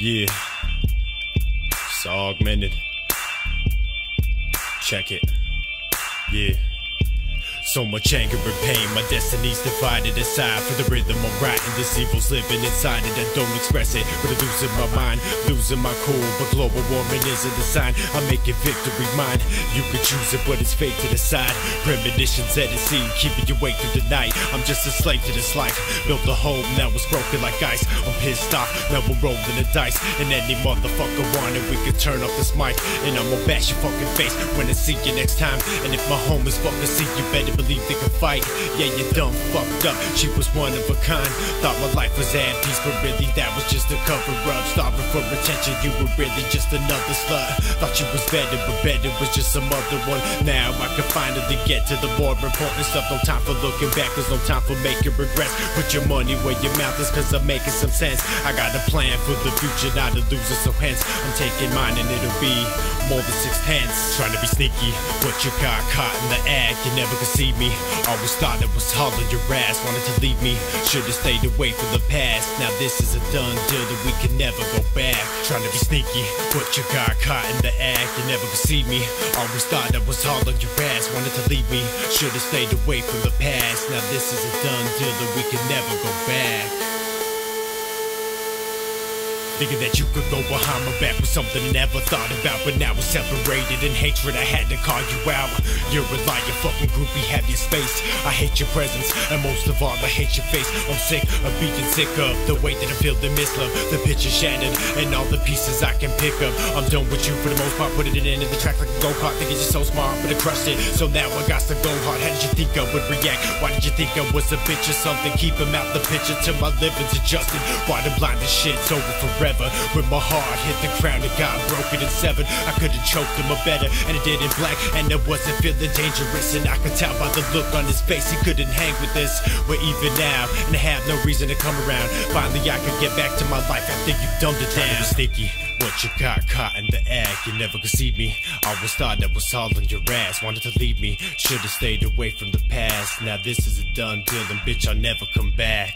Yeah. It's augmented. Check it. Yeah. So much anger and pain, my destiny's divided aside for the rhythm I'm writing. This evil's living inside it, I don't express it, but I'm losing my mind, losing my cool. But global warming isn't a sign, I'm making victory mine. You can choose it, but it's fate to decide. Premonitions at the scene, keeping you awake through the night. I'm just a slave to this life. Built a home, that was broken like ice. I'm pissed off, now we're rolling the dice. And any motherfucker wanted, we can turn off this mic. And I'ma bash your fucking face when I see you next time. And if my home is fucking see you better believe they could fight. Yeah, you dumb fucked up. She was one of a kind. Thought my life was at peace, but really that was just a cover up. Starving for attention, you were really just another slut. Thought you was better, but better was just some other one. Now I can finally get to the more important stuff. No time for looking back, there's no time for making regrets. Put your money where your mouth is, cause I'm making some sense. I got a plan for the future, not a loser, so hence I'm taking mine and it'll be more than six pence. Trying to be sneaky, but you got caught in the act. You never could see me. Always thought it was on your ass. Wanted to leave me, should've stayed away from the past. Now this is a done deal that we can never go back. Trying to be sneaky, but you got caught in the act. You never could see me. Always thought it was on your ass. Wanted to leave me, should've stayed away from the past. Now this is a done deal that we can never go back. Thinking that you could go behind my back was something I never thought about But now we're separated in hatred. I had to call you out. You're a liar, fucking groupie, have your space. I hate your presence, and most of all I hate your face. I'm sick of being sick of the way that I feel the mislove The picture shattered, and all the pieces I can pick up. I'm done with you for the most part, putting it into the track like a go-kart Thinking you're so smart, but I crushed it. So now I got to go hard, how did you think I would react? Why did you think I was a bitch or something? Keep him out the picture till my living's adjusted. Why the blind this shit's over forever when my heart hit the ground and got broken and severed. I could have choked him or better, and it did in black, and it wasn't feeling dangerous. And I could tell by the look on his face, he couldn't hang with this. We're even now, and I have no reason to come around. Finally, I could get back to my life after you dumbed it down. Sticky. But you got caught in the act, you never could see me. Always thought that was all on your ass, wanted to leave me. Should've stayed away from the past. Now this is a done deal, and bitch, I'll never come back.